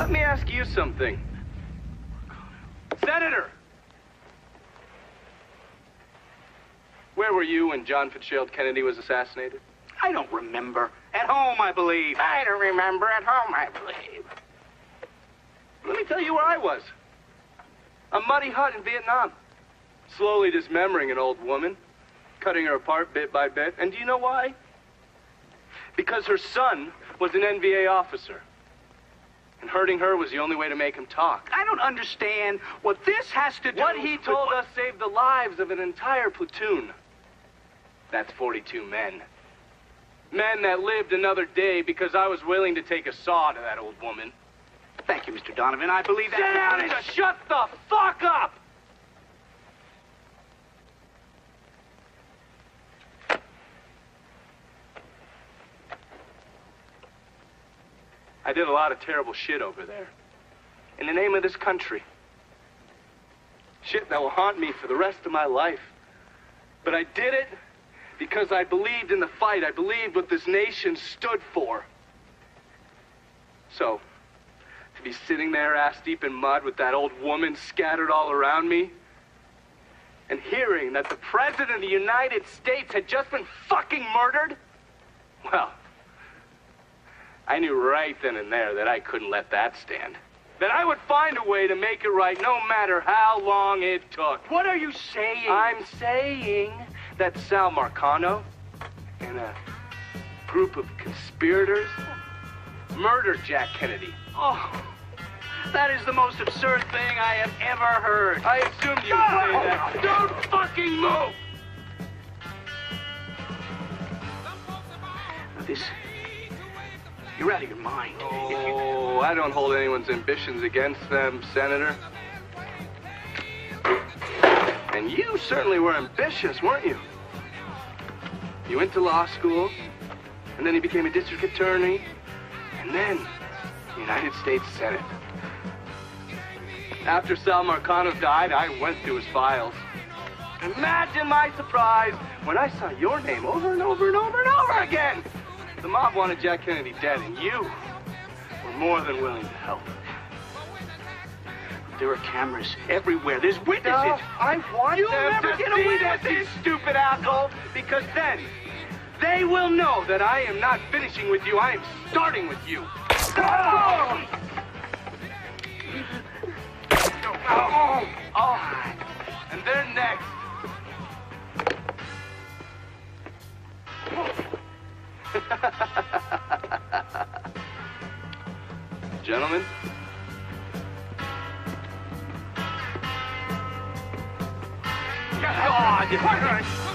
Let me ask you something. Senator! Where were you when John Fitzgerald Kennedy was assassinated? I don't remember. At home, I believe. I don't remember. At home, I believe. Let me tell you where I was. A muddy hut in Vietnam. Slowly dismembering an old woman, cutting her apart bit by bit. And do you know why? Because her son was an NVA officer. And hurting her was the only way to make him talk. I don't understand what this has to do What he told what- us saved the lives of an entire platoon. That's 42 men. Men that lived another day because I was willing to take a saw to that old woman. Thank you, Mr. Donovan. I believe that. Sit down and shut the fuck up! I did a lot of terrible shit over there. In the name of this country. Shit that will haunt me for the rest of my life. But I did it because I believed in the fight. I believed what this nation stood for. So, to be sitting there ass deep in mud with that old woman scattered all around me, and hearing that the President of the United States had just been fucking murdered, well, I knew right then and there that I couldn't let that stand. That I would find a way to make it right no matter how long it took. What are you saying? I'm saying that Sal Marcano and a group of conspirators murdered Jack Kennedy. Oh, that is the most absurd thing I have ever heard. I assumed you would say that. Don't fucking move! This. You're out of your mind. If you- Oh, I don't hold anyone's ambitions against them, Senator. And you certainly were ambitious, weren't you? You went to law school, and then you became a district attorney, and then the United States Senate. After Sal Marcano died, I went through his files. Imagine my surprise when I saw your name over and over and over and over again. The mob wanted Jack Kennedy dead, and you were more than willing to help. There are cameras everywhere. There's witnesses. No, I want You'll them never to get away this, with you this. stupid asshole, because then they will know that I am not finishing with you. I am starting with you. Oh! Gentlemen, God.